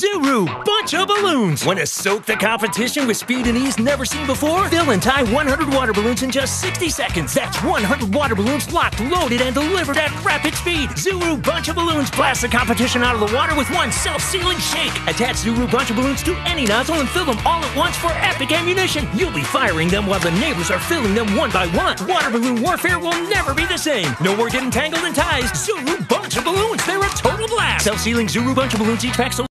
Zuru Bunch of Balloons. Want to soak the competition with speed and ease never seen before? Fill and tie 100 water balloons in just 60 seconds. That's 100 water balloons locked, loaded, and delivered at rapid speed. Zuru Bunch of Balloons blast the competition out of the water with one self-sealing shake. Attach Zuru Bunch of Balloons to any nozzle and fill them all at once for epic ammunition. You'll be firing them while the neighbors are filling them one by one. Water balloon warfare will never be the same. No more getting tangled in ties. Zuru Bunch of Balloons. They're a total blast. Self-sealing Zuru Bunch of Balloons each pack sold